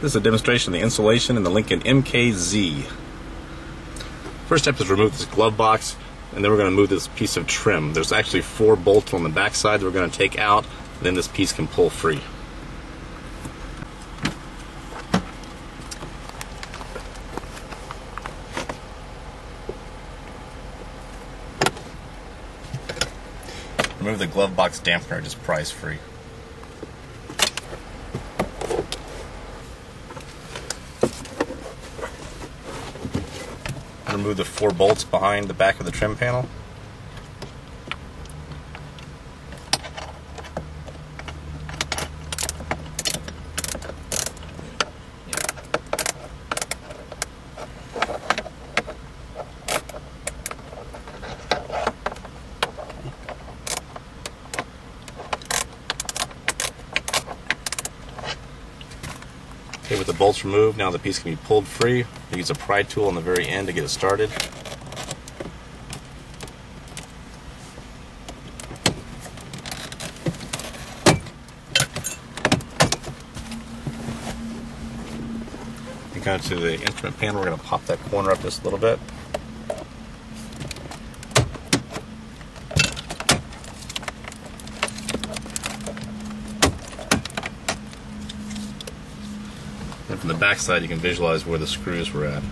This is a demonstration of the insulation in the Lincoln MKZ. First step is remove this glove box and then we're going to move this piece of trim. There's actually four bolts on the back side that we're going to take out then this piece can pull free. Remove the glove box dampener, just price free. Remove the four bolts behind the back of the trim panel. Okay, with the bolts removed, now the piece can be pulled free. use a pry tool on the very end to get it started. Of to the instrument panel, we're going to pop that corner up just a little bit. From the back side, you can visualize where the screws were at.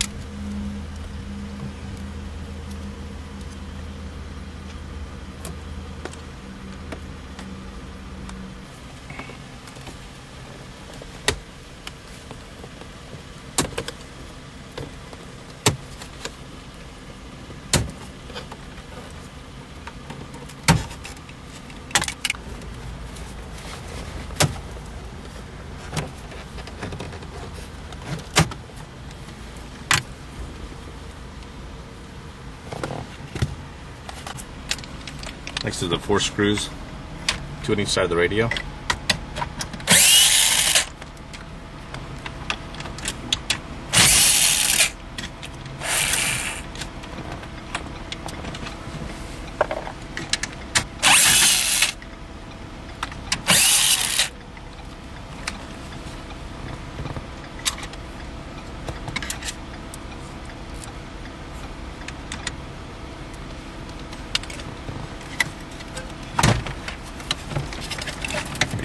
Next is the four screws, two on each side of the radio.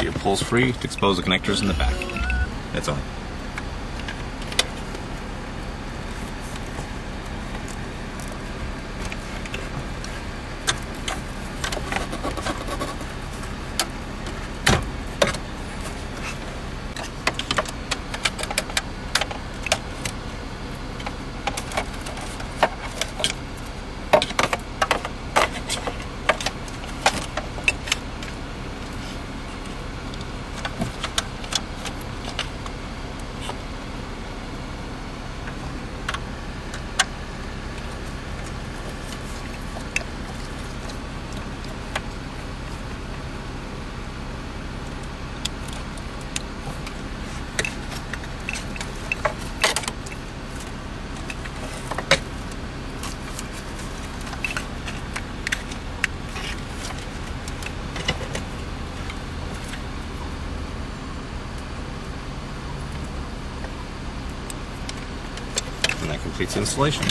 It pulls free to expose the connectors in the back. That's all. That completes installation.